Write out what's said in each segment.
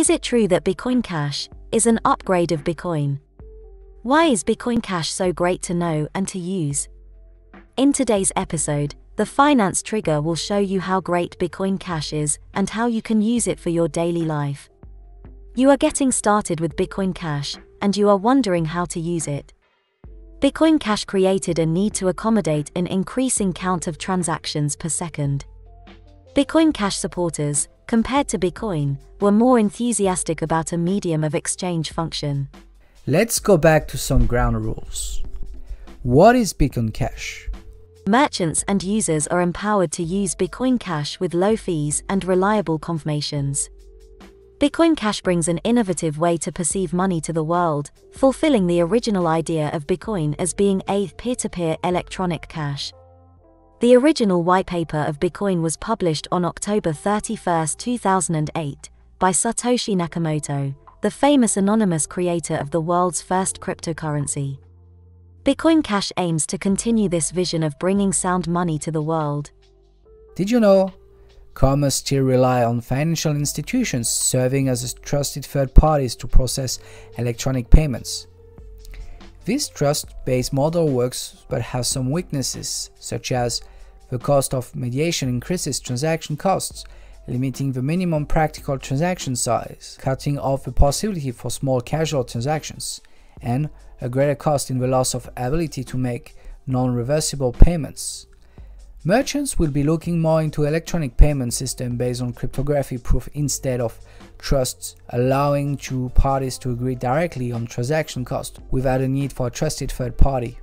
Is it true that Bitcoin Cash is an upgrade of Bitcoin? Why is Bitcoin Cash so great to know and to use? In today's episode, the Finance Trigger will show you how great Bitcoin Cash is and how you can use it for your daily life. You are getting started with Bitcoin Cash and you are wondering how to use it. Bitcoin Cash created a need to accommodate an increasing count of transactions per second. Bitcoin Cash supporters, compared to Bitcoin, were more enthusiastic about a medium of exchange function. Let's go back to some ground rules. What is Bitcoin Cash? Merchants and users are empowered to use Bitcoin Cash with low fees and reliable confirmations. Bitcoin Cash brings an innovative way to perceive money to the world, fulfilling the original idea of Bitcoin as being a peer to peer electronic cash. The original white paper of Bitcoin was published on October 31, 2008, by Satoshi Nakamoto, the famous anonymous creator of the world's first cryptocurrency. Bitcoin Cash aims to continue this vision of bringing sound money to the world. Did you know? Commerce still rely on financial institutions serving as trusted third parties to process electronic payments. This trust-based model works but has some weaknesses, such as the cost of mediation increases transaction costs limiting the minimum practical transaction size, cutting off the possibility for small casual transactions, and a greater cost in the loss of ability to make non-reversible payments. Merchants will be looking more into electronic payment system based on cryptography proof instead of trusts, allowing two parties to agree directly on transaction cost without a need for a trusted third party.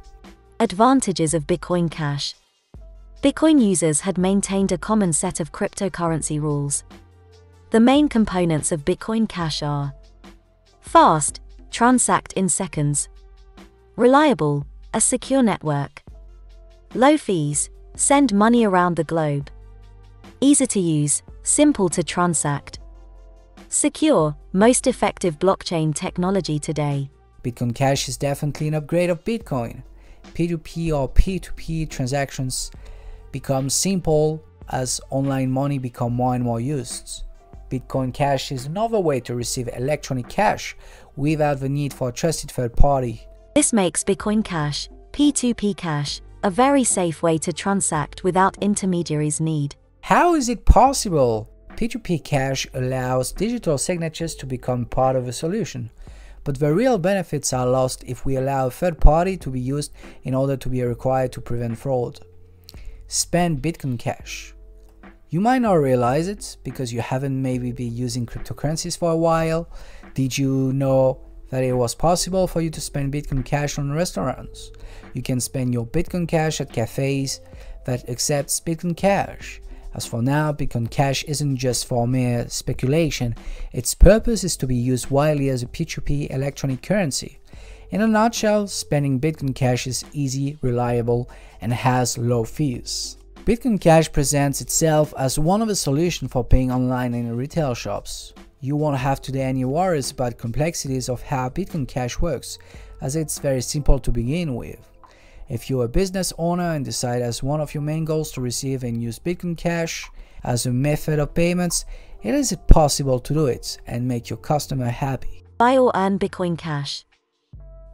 Advantages of Bitcoin Cash Bitcoin users had maintained a common set of cryptocurrency rules. The main components of Bitcoin Cash are fast, transact in seconds, reliable, a secure network, low fees, send money around the globe, easy to use, simple to transact, secure, most effective blockchain technology today. Bitcoin Cash is definitely an upgrade of Bitcoin. P2P or P2P transactions become simple as online money become more and more used. Bitcoin Cash is another way to receive electronic cash without the need for a trusted third party. This makes Bitcoin Cash, P2P Cash, a very safe way to transact without intermediaries need. How is it possible? P2P Cash allows digital signatures to become part of a solution, but the real benefits are lost if we allow a third party to be used in order to be required to prevent fraud spend Bitcoin Cash. You might not realize it because you haven't maybe been using cryptocurrencies for a while. Did you know that it was possible for you to spend Bitcoin Cash on restaurants? You can spend your Bitcoin Cash at cafes that accepts Bitcoin Cash. As for now, Bitcoin Cash isn't just for mere speculation, its purpose is to be used widely as a P2P electronic currency. In a nutshell, spending Bitcoin Cash is easy, reliable, and has low fees. Bitcoin Cash presents itself as one of the solutions for paying online in retail shops. You won't have today any worries about complexities of how Bitcoin Cash works, as it's very simple to begin with. If you're a business owner and decide as one of your main goals to receive and use Bitcoin Cash as a method of payments, it is possible to do it and make your customer happy. Buy or earn Bitcoin Cash.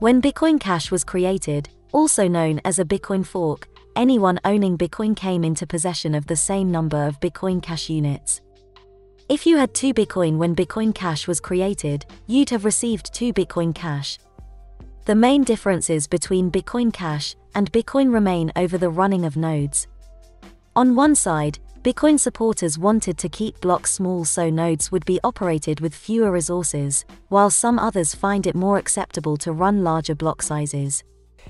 When Bitcoin Cash was created, also known as a Bitcoin fork, anyone owning Bitcoin came into possession of the same number of Bitcoin Cash units. If you had two Bitcoin when Bitcoin Cash was created, you'd have received two Bitcoin Cash. The main differences between Bitcoin Cash and Bitcoin remain over the running of nodes. On one side, Bitcoin supporters wanted to keep blocks small so nodes would be operated with fewer resources, while some others find it more acceptable to run larger block sizes.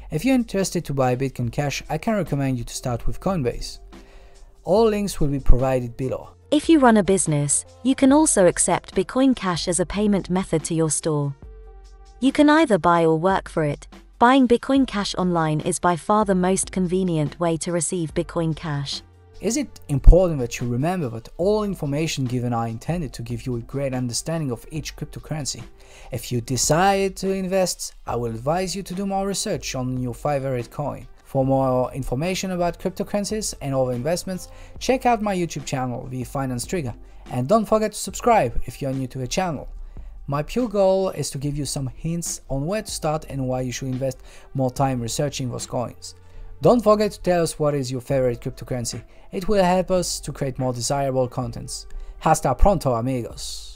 If you're interested to buy Bitcoin Cash, I can recommend you to start with Coinbase. All links will be provided below. If you run a business, you can also accept Bitcoin Cash as a payment method to your store. You can either buy or work for it. Buying Bitcoin Cash online is by far the most convenient way to receive Bitcoin Cash. Is it important that you remember that all information given are intended to give you a great understanding of each cryptocurrency? If you decide to invest, I will advise you to do more research on your favorite coin. For more information about cryptocurrencies and other investments, check out my YouTube channel, The Finance Trigger, and don't forget to subscribe if you're new to the channel. My pure goal is to give you some hints on where to start and why you should invest more time researching those coins. Don't forget to tell us what is your favorite cryptocurrency. It will help us to create more desirable contents. Hasta pronto amigos!